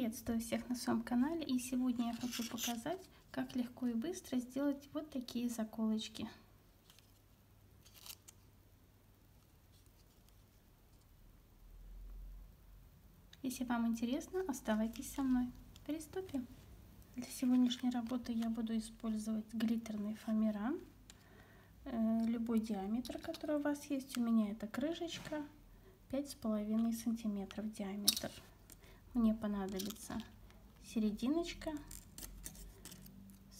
Приветствую всех на своем канале и сегодня я хочу показать, как легко и быстро сделать вот такие заколочки. Если вам интересно, оставайтесь со мной. Приступим. Для сегодняшней работы я буду использовать глиттерный фоамиран. Э, любой диаметр, который у вас есть. У меня это крышечка 5,5 сантиметров диаметр. Мне понадобится серединочка,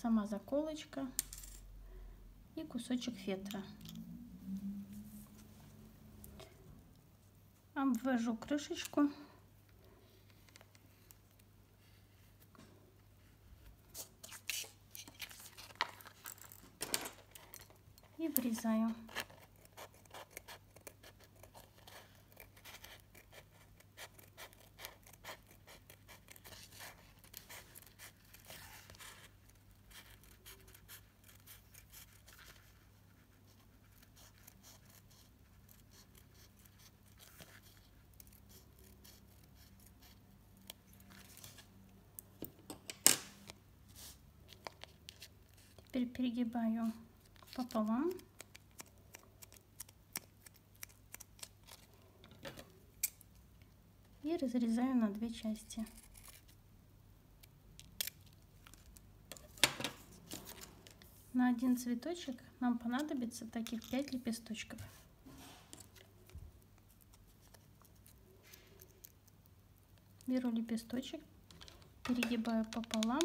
сама заколочка и кусочек фетра. Обвожу крышечку. И врезаю. Теперь перегибаю пополам. И разрезаю на две части. На один цветочек нам понадобится таких 5 лепесточков. Беру лепесточек, перегибаю пополам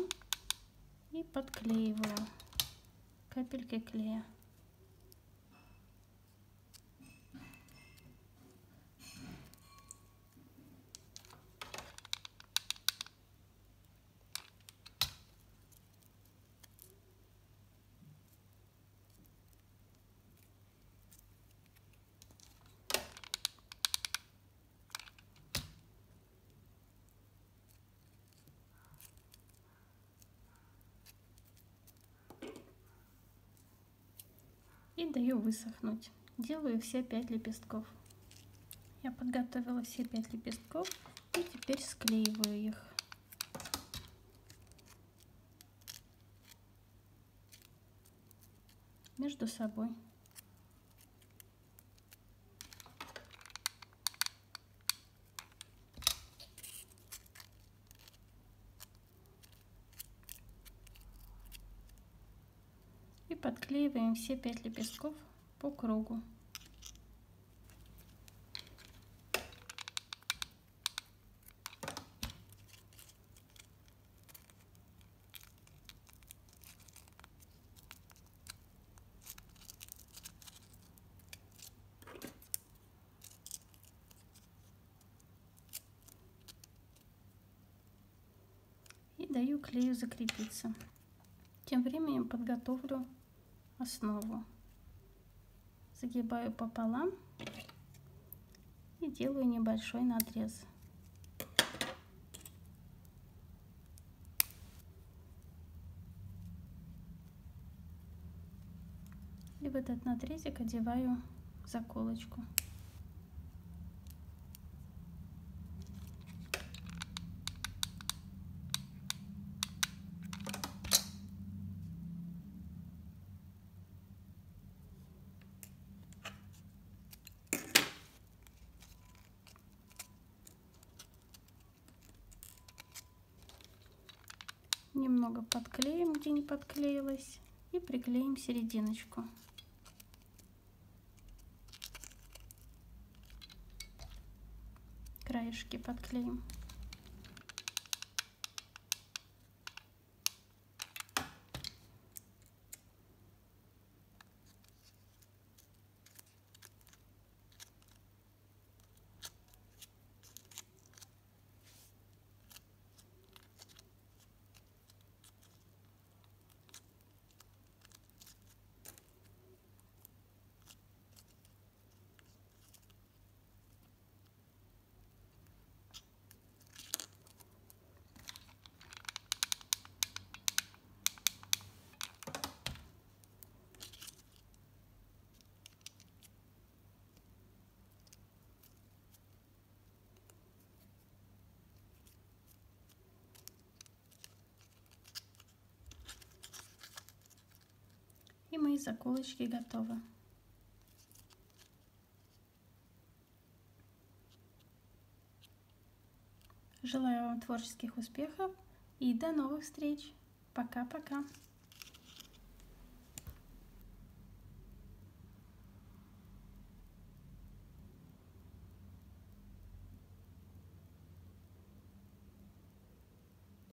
и подклеиваю капельки клея. Даю высохнуть. Делаю все 5 лепестков. Я подготовила все 5 лепестков и теперь склеиваю их. между собой. И подклеиваем все 5 лепестков по кругу. И даю клею закрепиться. Тем временем подготовлю основу. Загибаю пополам и делаю небольшой надрез. И в этот надрезик одеваю заколочку. Немного подклеим, где не подклеилось, и приклеим серединочку. Краешки подклеим. Мои заколочки готовы. Желаю вам творческих успехов и до новых встреч. Пока-пока.